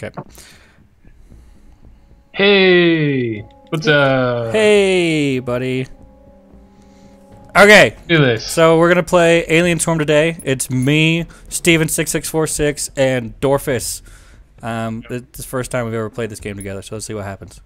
Okay. Hey, what's up? Hey, buddy. Okay, do this. so we're gonna play Alien Swarm today. It's me, Steven six six four six, and Dorfus. Um, it's the first time we've ever played this game together, so let's see what happens.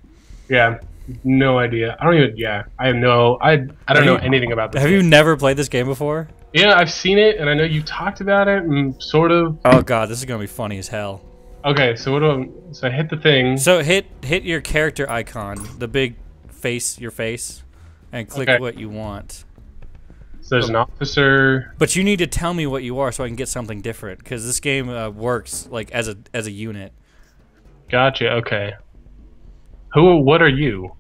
Yeah, no idea. I don't even. Yeah, I have no. I I don't Have know you- anything about this. Have you never played this game before? Yeah, I've seen it, and I know you talked about it, and sort of. Oh god, this is gonna be funny as hell. Okay, so what do I? So I hit the thing. So hit hit your character icon, the big face, your face, and click Okay. what you want. So there's an officer. But you need to tell me what you are so I can get something different because this game uh, works like as a as a unit. Gotcha. Okay. Who? What are you?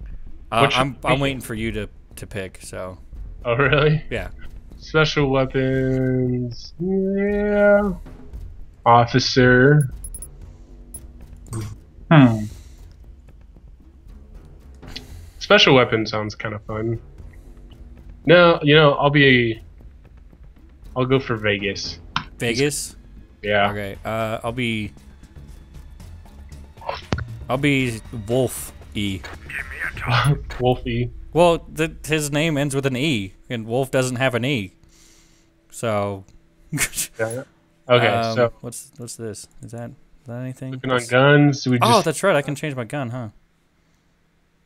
Uh, I'm I'm waiting for you to to pick. So Oh, really? yeah. Special weapons. Yeah. Officer. Hmm. Special weapon sounds kind of fun. No, you know, I'll be. I'll go for Vegas. Vegas. Yeah. Okay. Uh, I'll be. I'll be Wolf E. Wolf E. Well, the, his name ends with an E, and Wolf doesn't have an E. So. Yeah. Okay, um, so what's what's this? Is that is that anything? looking on guns. Do we just? Oh, that's right. I can change my gun, huh?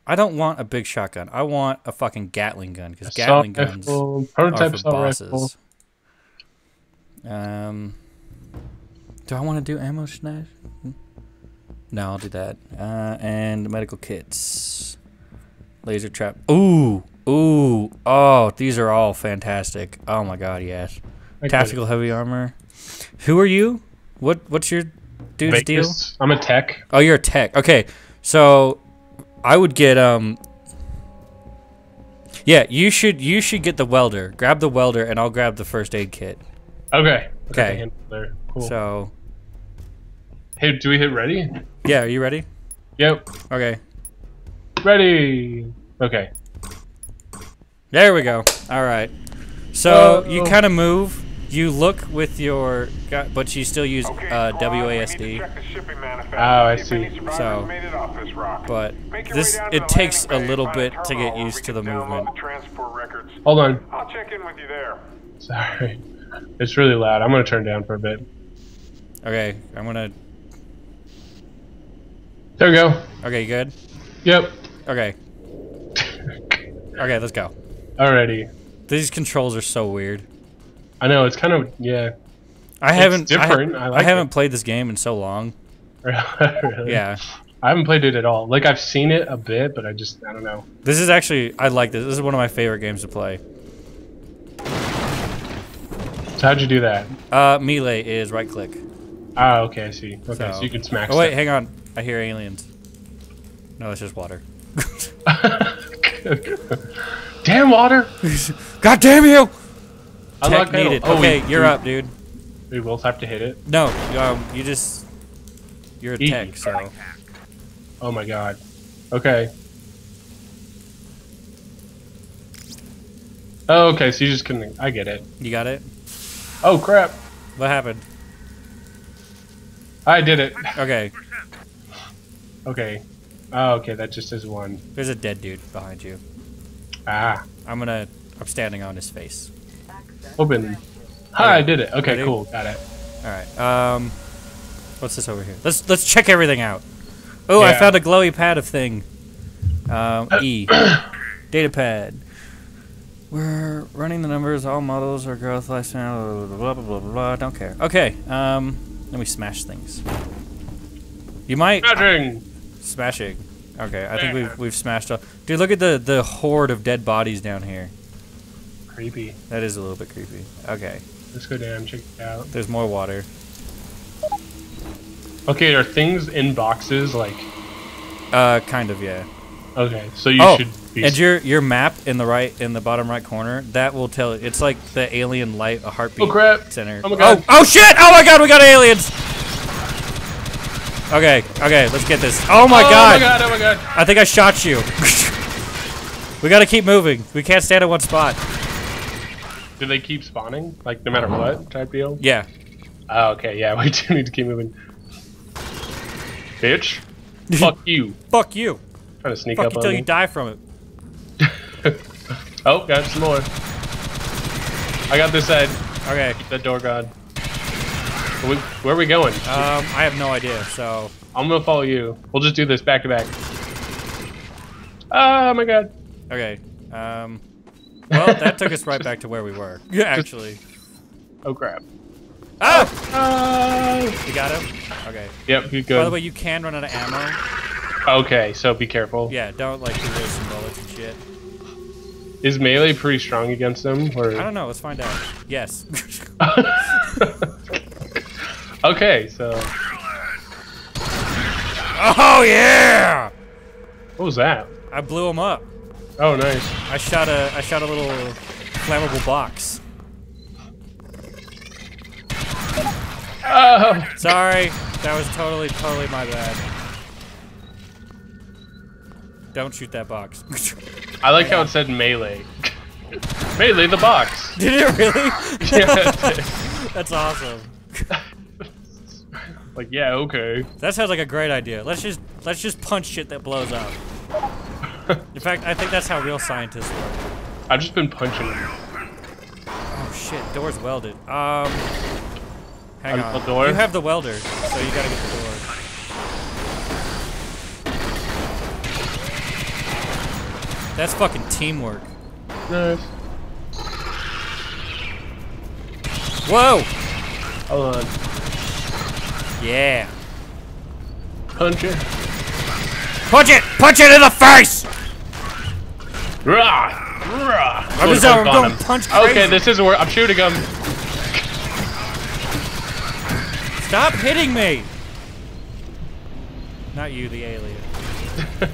I don't want a big shotgun. I want a fucking Gatling gun because Gatling guns rifle, are prototype for assault rifle. bosses. Um, do I want to do ammo snatch? No, I'll do that. Uh, and medical kits, laser trap. Ooh, ooh, oh, these are all fantastic. Oh my god, yes. Tactical heavy armor. Who are you? What What's your dude's deal? I'm a tech. Oh, you're a tech. Okay, so I would get um. Yeah, you should you should get the welder. Grab the welder, and I'll grab the first aid kit. Okay. Okay. There. Cool. So hey, do we hit ready? yeah, are you ready? Yep. Okay, Ready. Okay. there we go. All right. So you Oh. kind of move. You look with your, but you still use uh, WASD. Oh, I see. So, But this it takes a little bit to get used to the movement. Hold on. I'll check in with you there. Sorry. It's really loud. I'm gonna turn down for a bit. Okay, I'm gonna. There we go. Okay, you good. Yep. Okay. Okay, let's go. Alrighty. These controls are so weird. I know it's kind of yeah. I haven't. I ha- different. I like haven't it. played this game in so long. really? Yeah. I haven't played it at all. Like I've seen it a bit, but I just I don't know. This is actually. I like this. This is one of my favorite games to play. So how'd you do that? Uh, melee is right click. Ah, okay, I see. Okay, so, So- you can smack. Oh wait, stuff. hang on. I hear aliens. No, it's just water. Damn water! God damn you! I Tech like that. needed. Oh, okay, we- you're we- up, dude. We both have to hit it. No, um, you just. You're a Eat. tech, so. Oh my god. Okay. Oh, okay, so you just couldn't. I get it. You got it? Oh crap! What happened? I did it. Okay, Okay. Oh, okay, that just is one. there's a dead dude behind you. Ah, I'm gonna. I'm standing on his face. Open. Hi, I did it. Okay, Ready? cool, got it. All right. Um, what's this over here? Let's let's check everything out. Oh, I found a glowy pad of thing. Um, E, data pad. We're running the numbers. All models are growth lifespan. Blah blah blah blah blah. blah. Don't care. Okay. Um, let me smash things. You might Smashing. smashing. Okay, I think we've we've smashed up. Dude, look at the the horde of dead bodies down here. Creepy. That is a little bit creepy. Okay, Let's go down, check it out. there's more water. Okay, are things in boxes like? Uh, kind of yeah. Okay, so you oh, should be. and your your map in the right in the bottom right corner that will tell it's like the alien light a heartbeat Oh, crap. center. Oh, my God. Oh, oh shit! Oh my god, we got aliens. Okay, okay, let's get this. Oh my oh god. my god! Oh my god! I think I shot you. we gotta keep moving. We can't stand in one spot. Do they keep spawning? Like no matter what type deal? Yeah. Oh, okay, yeah, we do need to keep moving. bitch. Fuck you. Fuck you. Trying to sneak Fuck up you on till me. you die from it. oh, got some more. I got this side. Okay. That door guard. Where where are we going? Um, I have no idea. So I'm gonna follow you. We'll just do this back to back. Oh my god. okay. Um. Well, that took us right back to where we were. Yeah, actually. Oh crap. Oh! Oh. You got him. Okay. Yep, you By the way, you can run out of ammo. Okay, so be careful. Yeah, don't like do waste some bullets and shit. Is melee pretty strong against them? Or I don't know. Let's find out. Yes. okay, so oh yeah! what was that? I blew him up. Oh, nice. I shot a I shot a little flammable box. Oh, Sorry, that was totally totally my bad. Don't shoot that box. I like how it said melee. melee the box. Did it really? Yeah. That's awesome. like yeah, okay. That sounds like a great idea. Let's just let's just punch shit that blows up. In fact, I think that's how real scientists work. I've just been punching them. Oh shit, door's welded. Um, hang Um, on. the door? You have the welder, so you gotta get the door. That's fucking teamwork. Nice. Whoa! Hold on. Yeah. Punch it. Punch it! Punch it in the face! Rah! Rah! I'm just Gonna I'm going punch crazy. Okay, this isn't where I'm shooting him. Stop hitting me! Not you, the alien.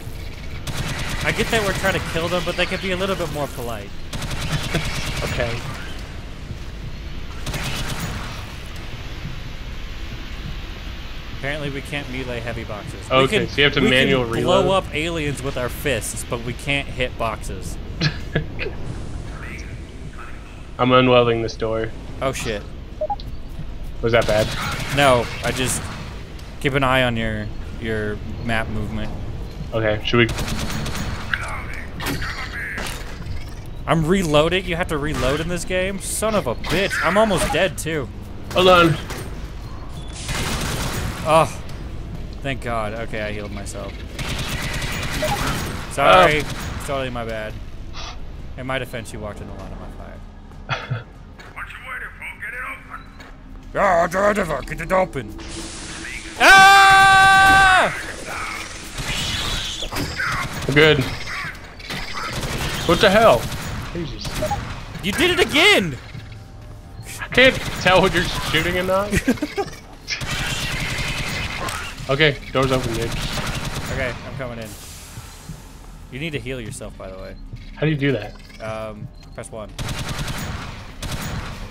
I get that we're trying to kill them, but they could be a little bit more polite. Okay. Apparently, we can't melee heavy boxes. we Okay, can, so you have to we manual can blow up aliens with our fists, but we can't hit boxes. I'm unwelding this door. Oh shit! Was that bad? No, I just keep an eye on your your map movement. Okay, should we? I'm reloading. You have to reload in this game. Son of a bitch! I'm almost dead too. Hold on. Oh, thank God. Okay, I healed myself. Sorry, it's totally my bad. In my defense, you walked into a line of my fire. What you waiting for? Get it open. Yeah, driver, get it open. Ah! Good. What the hell? Jesus. You did it again! I can't tell when you're shooting and not. okay, door's open, dude. Okay, I'm coming in. You need to heal yourself, by the way. How do you do that? Um, press one.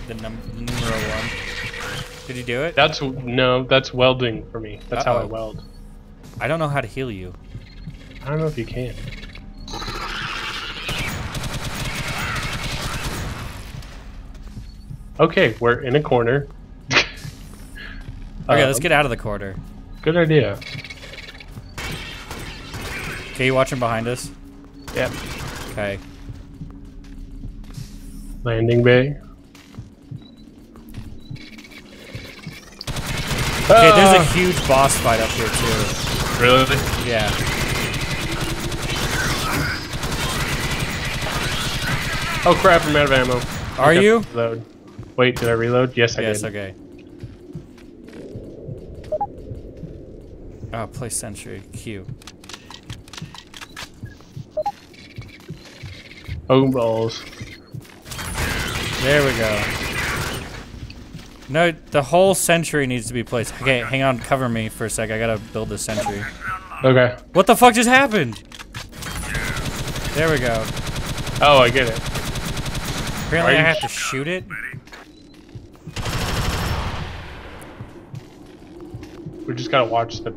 The num numero one. Did you do it? That's no, that's welding for me. That's how I weld. I don't know how to heal you. I don't know if you can. Okay, we're in a corner. Okay, let's Um, get out of the corner. Good idea. Okay, you watching behind us? Yep. Okay. Landing bay. Okay, there's a Ah, huge boss fight up here too. really. Yeah. Oh crap! I'm out of ammo. Are you? Reload. Wait, did I reload? Yes, I Yes, did. okay. Oh, play sentry. Q. Oh balls. There we go. No, the whole sentry needs to be placed. Okay, hang on, cover me for a sec. I gotta build this sentry. Okay. What the fuck just happened? There we go. Oh, I get it. Apparently I have to shoot it. We just gotta watch the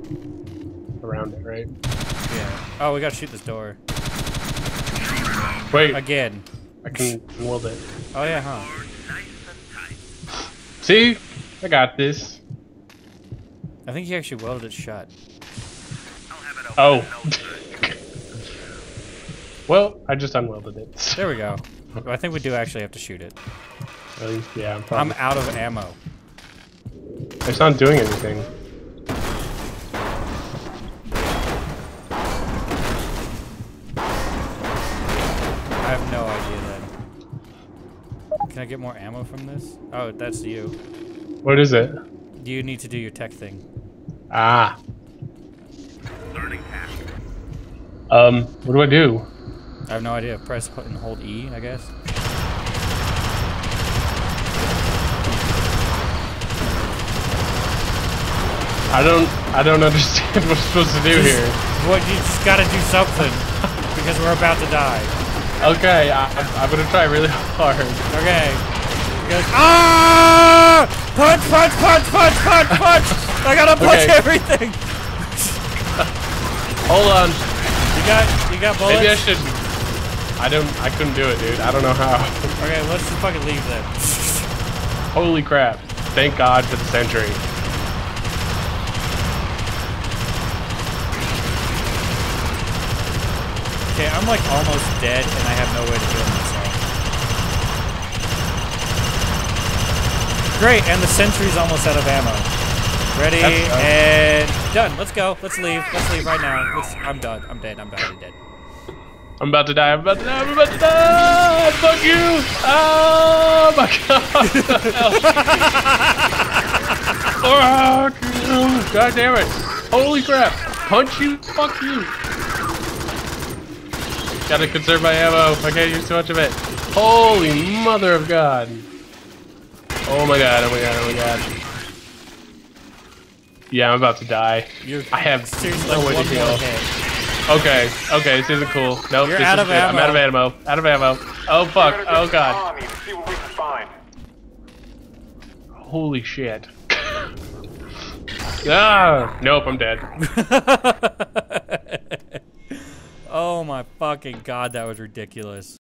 around it, right? Yeah. Oh, we gotta shoot this door. Wait, Again. I can weld it. Oh yeah, huh? See, I got this. I think he actually welded it shut. Oh. well, I just unwelded it. There we go. I think we do actually have to shoot it. At least, yeah, I'm, I'm out of ammo. it's not doing anything. Can I get more ammo from this? Oh, that's you. What is it? Do you need to do your tech thing. Ah. Learning task. Um, what do I do? I have no idea. Press hu- and hold E, I guess. I don't, I don't understand what I'm supposed to do here. What you just gotta do something because we're about to die. Okay, I, I'm, I'm gonna try really hard. Okay. Goes, ah! Punch, punch, punch, punch, punch, punch! I gotta punch Okay. everything. Hold on. You got, you got bullets. Maybe I should. I don't. I couldn't do it, dude. I don't know how. Okay, let's just fucking leave then. Holy crap! Thank God for the sentry. Okay, I'm like almost dead and I have no way to heal myself. Great, and the sentry's almost out of ammo. Ready and done. Let's go. Let's leave. Let's leave right now. Let's, I'm done. I'm dead. I'm already dead. I'm about to die. I'm about to die. I'm about to die. Fuck you! Oh my God! You! God damn it! Holy crap! Punch you! Fuck you! Gotta conserve my ammo. I can't use too much of it. Holy mother of God! Oh my God! Oh my God! Oh my God! Yeah, I'm about to die. You're I have seriously no way to heal. hit. Okay, okay, this isn't cool. Nope, You're this out is of good. I'm out of ammo. Out of ammo. Oh fuck. Oh god. some army to see what we can find. Holy shit. ah! Nope, I'm dead. oh my fucking god, that was ridiculous.